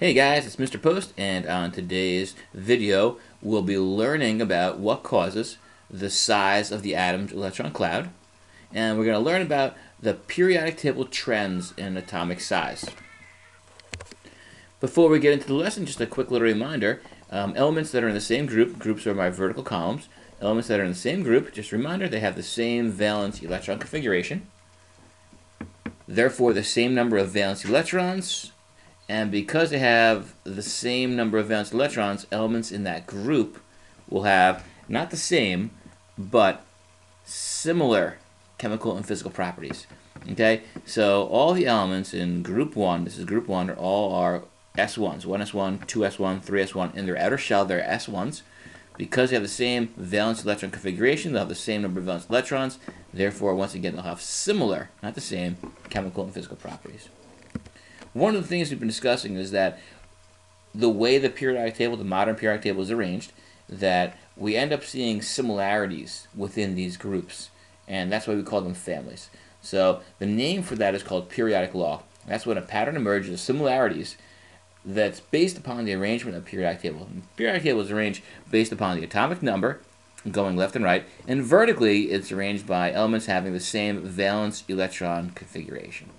Hey guys, it's Mr. Post, and on today's video, we'll be learning about what causes the size of the atom's electron cloud, and we're going to learn about the periodic table trends in atomic size. Before we get into the lesson, just a quick little reminder, um, elements that are in the same group, groups are my vertical columns, elements that are in the same group, just a reminder, they have the same valence electron configuration, therefore the same number of valence electrons, and because they have the same number of valence electrons, elements in that group will have not the same, but similar chemical and physical properties. Okay, so all the elements in group 1, this is group 1, are all are S1s, 1s1, 2s1, 3s1. In their outer shell, they're S1s. Because they have the same valence electron configuration, they'll have the same number of valence electrons. Therefore, once again, they'll have similar, not the same, chemical and physical properties. One of the things we've been discussing is that the way the periodic table, the modern periodic table is arranged, that we end up seeing similarities within these groups, and that's why we call them families. So the name for that is called periodic law. That's when a pattern emerges of similarities that's based upon the arrangement of periodic table. The periodic table is arranged based upon the atomic number, going left and right, and vertically it's arranged by elements having the same valence electron configuration.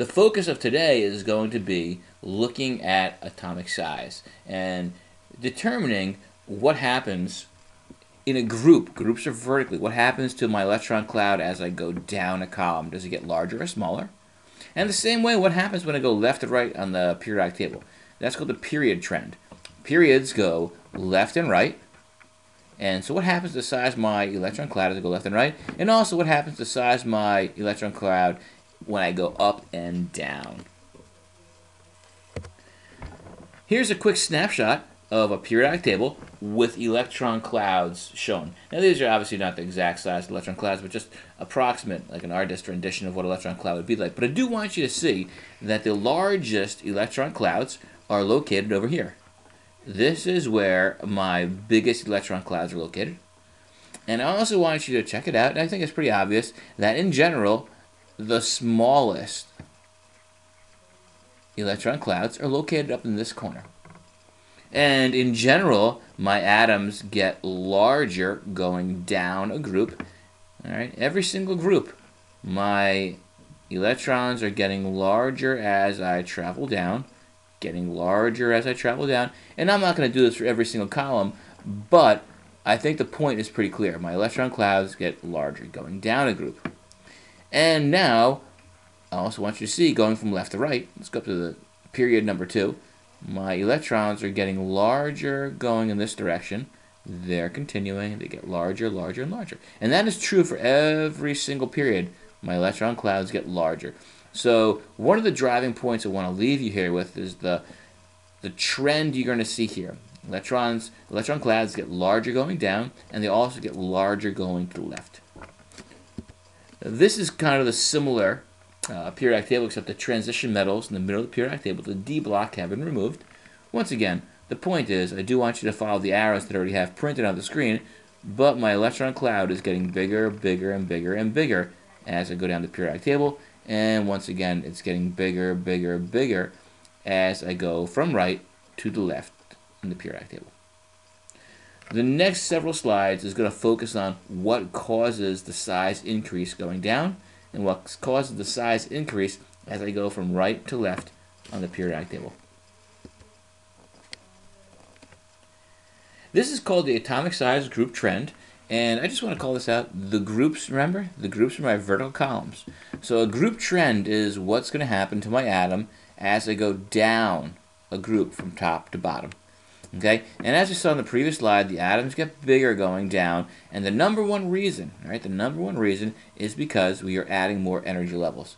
The focus of today is going to be looking at atomic size and determining what happens in a group. Groups are vertically. What happens to my electron cloud as I go down a column? Does it get larger or smaller? And the same way, what happens when I go left to right on the periodic table? That's called the period trend. Periods go left and right. And so what happens to size my electron cloud as I go left and right? And also what happens to size my electron cloud when I go up and down. Here's a quick snapshot of a periodic table with electron clouds shown. Now these are obviously not the exact size of electron clouds, but just approximate, like an artist rendition of what electron cloud would be like. But I do want you to see that the largest electron clouds are located over here. This is where my biggest electron clouds are located. And I also want you to check it out, I think it's pretty obvious that in general, the smallest electron clouds are located up in this corner. And in general, my atoms get larger going down a group. All right, every single group, my electrons are getting larger as I travel down, getting larger as I travel down. And I'm not going to do this for every single column, but I think the point is pretty clear. My electron clouds get larger going down a group. And now, I also want you to see, going from left to right, let's go up to the period number two, my electrons are getting larger going in this direction. They're continuing, they get larger, larger, and larger. And that is true for every single period. My electron clouds get larger. So one of the driving points I want to leave you here with is the, the trend you're going to see here. Electrons, electron clouds get larger going down, and they also get larger going to the left. This is kind of the similar uh, periodic table, except the transition metals in the middle of the periodic table, the D block, have been removed. Once again, the point is, I do want you to follow the arrows that I already have printed on the screen, but my electron cloud is getting bigger, bigger, and bigger, and bigger as I go down the periodic table. And once again, it's getting bigger, bigger, bigger as I go from right to the left in the periodic table. The next several slides is going to focus on what causes the size increase going down and what causes the size increase as I go from right to left on the periodic table. This is called the atomic size group trend, and I just want to call this out the groups, remember? The groups are my vertical columns. So a group trend is what's going to happen to my atom as I go down a group from top to bottom. Okay, and as we saw in the previous slide, the atoms get bigger going down, and the number one reason, right, the number one reason is because we are adding more energy levels.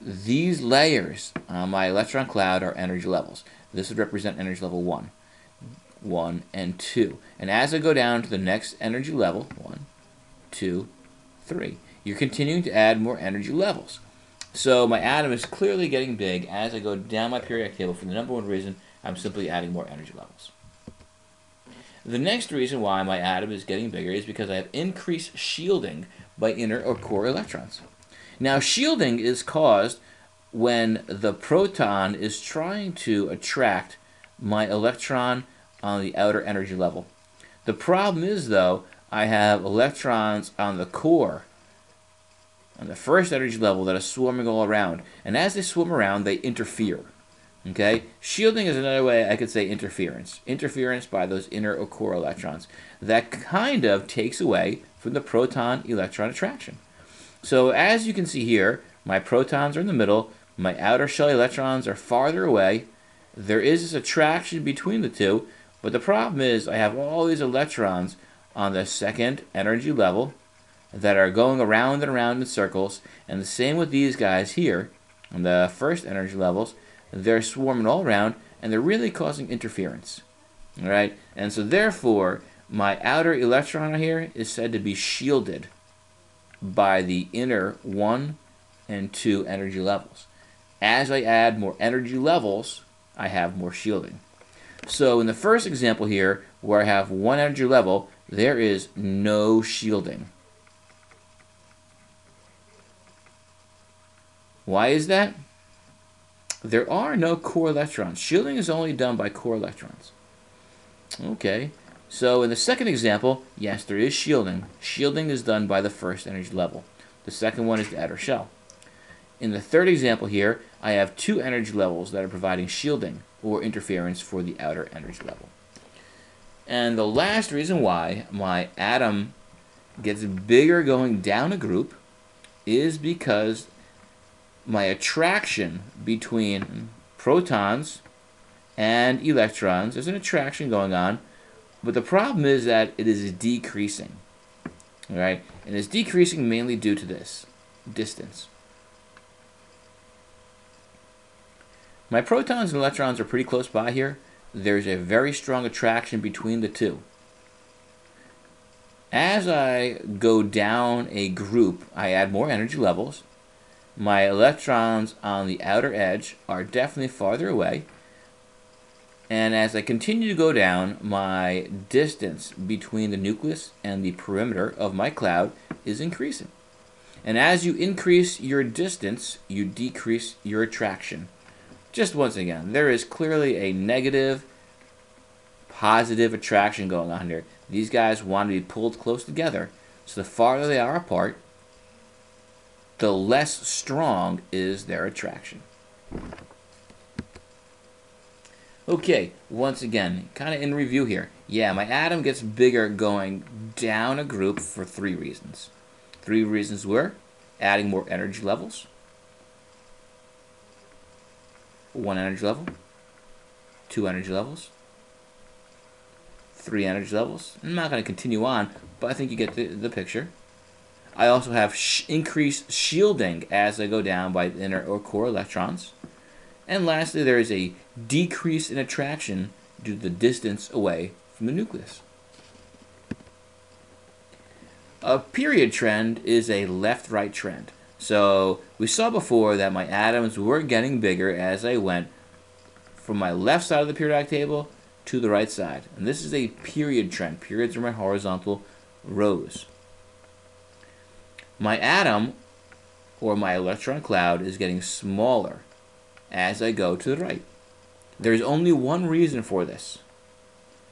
These layers on my electron cloud are energy levels. This would represent energy level 1, 1, and 2. And as I go down to the next energy level, 1, 2, 3, you're continuing to add more energy levels. So my atom is clearly getting big as I go down my periodic table for the number one reason I'm simply adding more energy levels. The next reason why my atom is getting bigger is because I have increased shielding by inner or core electrons. Now, shielding is caused when the proton is trying to attract my electron on the outer energy level. The problem is, though, I have electrons on the core, on the first energy level that are swarming all around. And as they swim around, they interfere. Okay? Shielding is another way I could say interference. Interference by those inner or core electrons. That kind of takes away from the proton-electron attraction. So as you can see here, my protons are in the middle, my outer shell electrons are farther away. There is this attraction between the two, but the problem is I have all these electrons on the second energy level that are going around and around in circles, and the same with these guys here on the first energy levels. They're swarming all around, and they're really causing interference. All right, and so therefore, my outer electron here is said to be shielded by the inner one and two energy levels. As I add more energy levels, I have more shielding. So in the first example here, where I have one energy level, there is no shielding. Why is that? There are no core electrons. Shielding is only done by core electrons. Okay, so in the second example, yes, there is shielding. Shielding is done by the first energy level. The second one is the outer shell. In the third example here, I have two energy levels that are providing shielding or interference for the outer energy level. And the last reason why my atom gets bigger going down a group is because my attraction between protons and electrons, there's an attraction going on, but the problem is that it is decreasing. All right? And it's decreasing mainly due to this distance. My protons and electrons are pretty close by here. There's a very strong attraction between the two. As I go down a group, I add more energy levels. My electrons on the outer edge are definitely farther away. And as I continue to go down, my distance between the nucleus and the perimeter of my cloud is increasing. And as you increase your distance, you decrease your attraction just once again, there is clearly a negative, positive attraction going on here. These guys want to be pulled close together. So the farther they are apart, the less strong is their attraction. Okay, once again, kind of in review here. Yeah, my atom gets bigger going down a group for three reasons. Three reasons were adding more energy levels, one energy level, two energy levels, three energy levels. I'm not going to continue on, but I think you get the, the picture. I also have sh increased shielding as I go down by the inner or core electrons. And lastly, there is a decrease in attraction due to the distance away from the nucleus. A period trend is a left-right trend. So we saw before that my atoms were getting bigger as I went from my left side of the periodic table to the right side. And this is a period trend. Periods are my horizontal rows. My atom, or my electron cloud, is getting smaller as I go to the right. There's only one reason for this,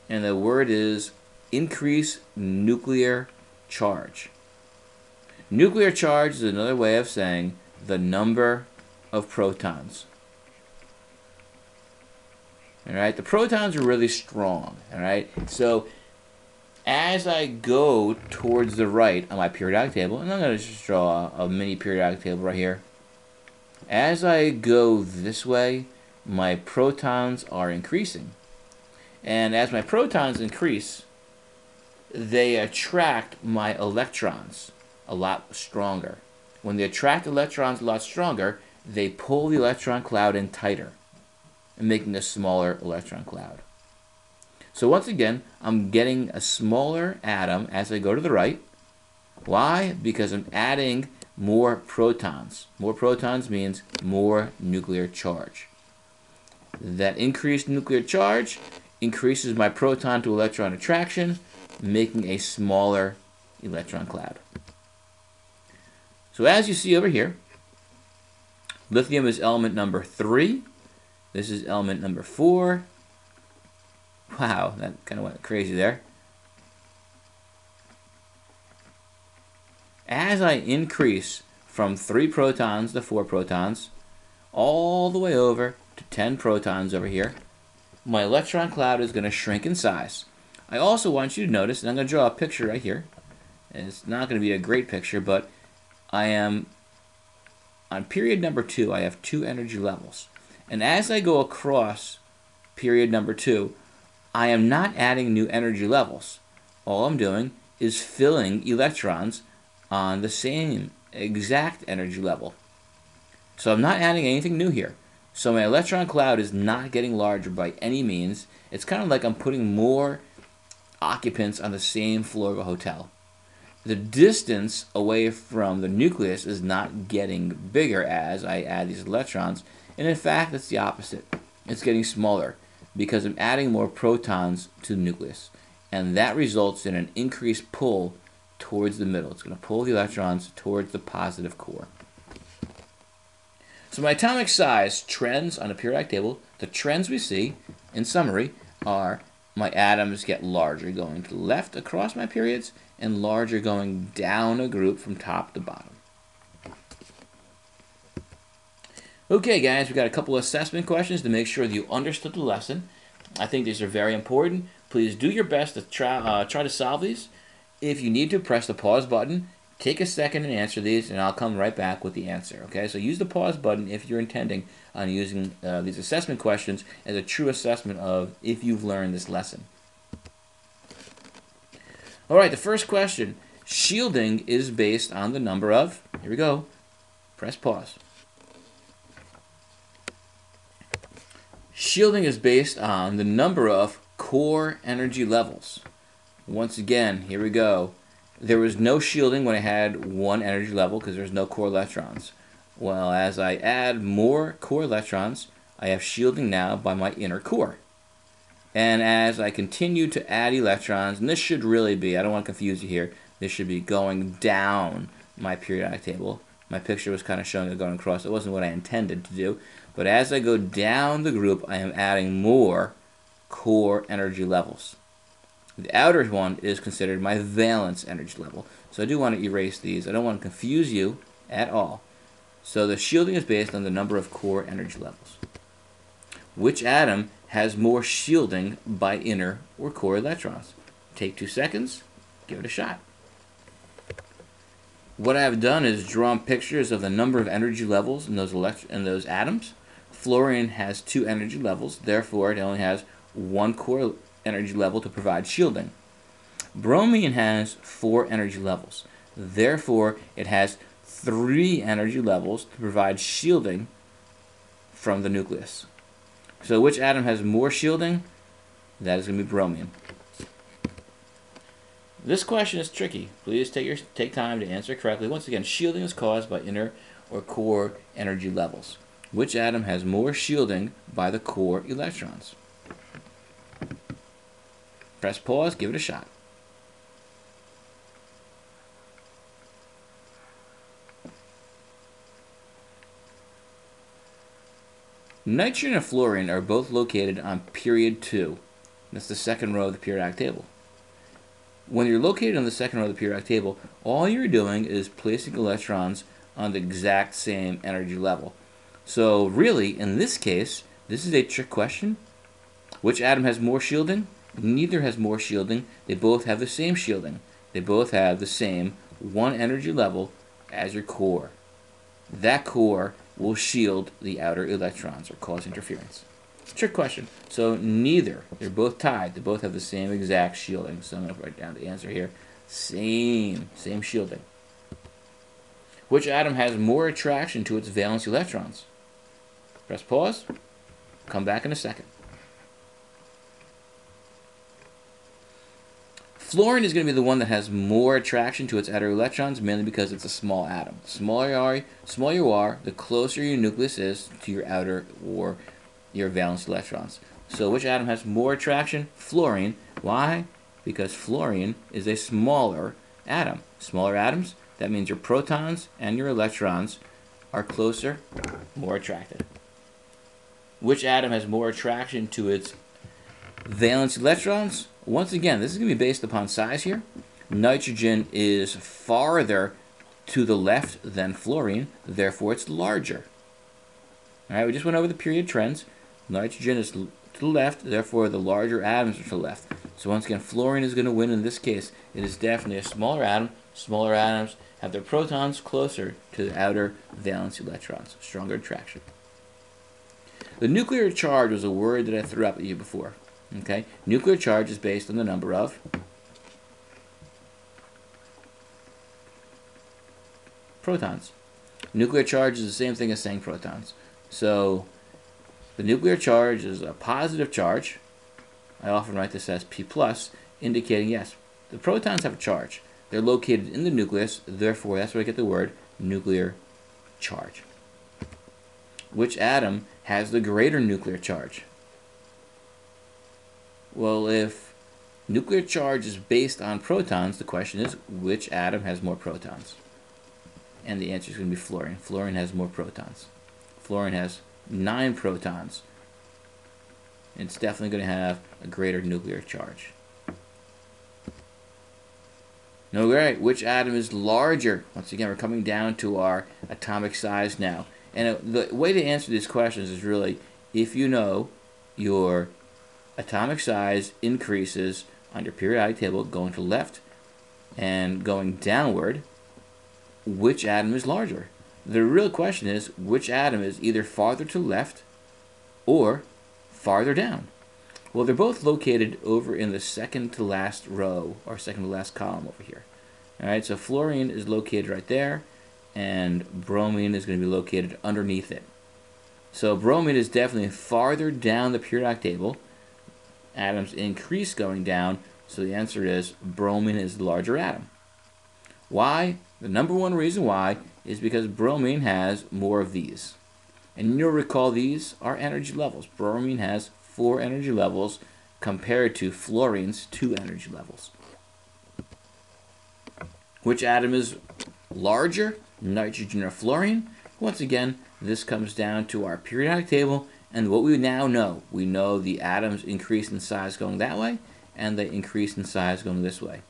and the word is increase nuclear charge. Nuclear charge is another way of saying the number of protons. All right, the protons are really strong. All right, so as I go towards the right on my periodic table, and I'm going to just draw a, mini periodic table right here. As I go this way, my protons are increasing. And as my protons increase, they attract my electrons a lot stronger. When they attract electrons a lot stronger, they pull the electron cloud in tighter, making a smaller electron cloud. So once again, I'm getting a smaller atom as I go to the right. Why? Because I'm adding more protons. More protons means more nuclear charge. That increased nuclear charge increases my proton to electron attraction, making a smaller electron cloud. So as you see over here, Lithium is element number 3. This is element number 4. Wow, that kind of went crazy there. As I increase from 3 protons to 4 protons, all the way over to 10 protons over here, my electron cloud is going to shrink in size. I also want you to notice, and I'm going to draw a picture right here. It's not going to be a great picture, but I am, on period number 2, I have two energy levels. And as I go across period number 2, I am not adding new energy levels. All I'm doing is filling electrons on the same exact energy level. So I'm not adding anything new here. So my electron cloud is not getting larger by any means. It's kind of like I'm putting more occupants on the same floor of a hotel. The distance away from the nucleus is not getting bigger as I add these electrons, and in fact, it's the opposite. It's getting smaller because I'm adding more protons to the nucleus. And that results in an increased pull towards the middle. It's going to pull the electrons towards the positive core. So my atomic size trends on a periodic table, the trends we see, in summary, are my atoms get larger going to the left across my periods and larger going down a group from top to bottom. Okay, guys, we got a couple assessment questions to make sure that you understood the lesson. I think these are very important. Please do your best to try, uh, try to solve these. If you need to, press the pause button. Take a second and answer these, and I'll come right back with the answer. Okay, so use the pause button if you're intending on using uh, these assessment questions as a true assessment of if you've learned this lesson. All right, the first question. Shielding is based on the number of, here we go, press pause. Shielding is based on the number of core energy levels. Once again, here we go. There was no shielding when I had one energy level because there's no core electrons. Well, as I add more core electrons, I have shielding now by my inner core. And as I continue to add electrons, and this should really be, I don't want to confuse you here, this should be going down my periodic table. My picture was kind of showing it going across. It wasn't what I intended to do. But as I go down the group, I am adding more core energy levels. The outer one is considered my valence energy level. So I do want to erase these. I don't want to confuse you at all. So the shielding is based on the number of core energy levels. Which atom has more shielding by inner or core electrons? Take two seconds, give it a shot. What I've done is drawn pictures of the number of energy levels in those in those atoms. Fluorine has two energy levels, therefore it only has one core energy level to provide shielding. Bromine has four energy levels, therefore it has three energy levels to provide shielding from the nucleus. So which atom has more shielding? That is going to be bromine. This question is tricky. Please take your take time to answer correctly. Once again, shielding is caused by inner or core energy levels. Which atom has more shielding by the core electrons? Press pause, give it a shot. Nitrogen and fluorine are both located on period 2. That's the second row of the periodic table. When you're located on the second row of the periodic table, all you're doing is placing electrons on the exact same energy level. So really, in this case, this is a trick question. Which atom has more shielding? Neither has more shielding. They both have the same shielding. They both have the same one energy level as your core. That core will shield the outer electrons or cause interference. Trick question. So neither. They're both tied. They both have the same exact shielding. So I'm going to write down the answer here. Same. Same shielding. Which atom has more attraction to its valence electrons? Press pause. Come back in a second. Fluorine is going to be the one that has more attraction to its outer electrons, mainly because it's a small atom. The smaller you are, smaller you are, the closer your nucleus is to your outer or your valence electrons. So which atom has more attraction? Fluorine. Why? Because fluorine is a smaller atom. Smaller atoms, that means your protons and your electrons are closer, more attracted. Which atom has more attraction to its valence electrons? Once again, this is going to be based upon size here. Nitrogen is farther to the left than fluorine, therefore it's larger. All right, we just went over the period trends. Nitrogen is to the left, therefore the larger atoms are to the left. So once again, fluorine is going to win in this case. It is definitely a smaller atom. Smaller atoms have their protons closer to the outer valence electrons, stronger attraction. The nuclear charge was a word that I threw up at you before. Okay, nuclear charge is based on the number of protons. Nuclear charge is the same thing as saying protons. So the nuclear charge is a positive charge. I often write this as P plus, indicating yes, the protons have a charge. They're located in the nucleus, therefore that's where I get the word nuclear charge. Which atom has the greater nuclear charge? Well, if nuclear charge is based on protons, the question is which atom has more protons? and the answer is going to be fluorine. Fluorine has more protons. Fluorine has nine protons. It's definitely going to have a greater nuclear charge. No, right. Which atom is larger? Once again, we're coming down to our atomic size now. And uh, the way to answer these questions is really if you know your atomic size increases on your periodic table going to left and going downward, which atom is larger. The real question is which atom is either farther to left or farther down. Well, they're both located over in the second to last row or second to last column over here. All right, so fluorine is located right there, and bromine is going to be located underneath it. So bromine is definitely farther down the periodic table. Atoms increase going down, so the answer is bromine is the larger atom. Why? The number one reason why is because bromine has more of these. And you'll recall these are energy levels. Bromine has four energy levels compared to fluorine's two energy levels. Which atom is larger, nitrogen or fluorine? Once again, this comes down to our periodic table and what we now know. We know the atoms increase in size going that way and they increase in size going this way.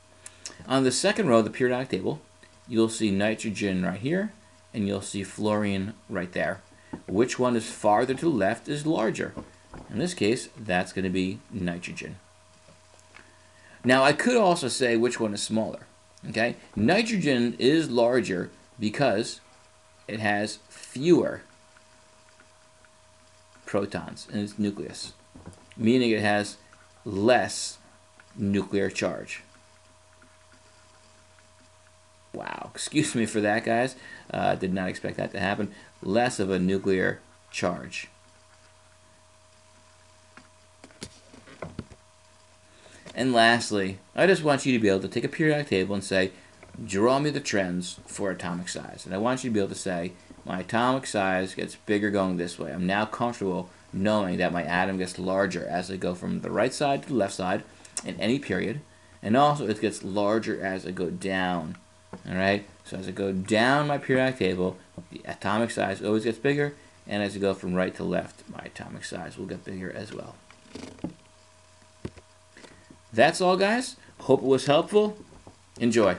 On the second row of the periodic table, you'll see nitrogen right here, and you'll see fluorine right there. Which one is farther to the left is larger? In this case, that's going to be nitrogen. Now, I could also say which one is smaller. Okay, Nitrogen is larger because it has fewer protons in its nucleus, meaning it has less nuclear charge. Wow, excuse me for that, guys. Uh, did not expect that to happen. Less of a nuclear charge. And lastly, I just want you to be able to take a periodic table and say, draw me the trends for atomic size. And I want you to be able to say, my atomic size gets bigger going this way. I'm now comfortable knowing that my atom gets larger as I go from the right side to the left side in any period. And also it gets larger as I go down Alright, so as I go down my periodic table, the atomic size always gets bigger, and as I go from right to left, my atomic size will get bigger as well. That's all, guys. Hope it was helpful. Enjoy.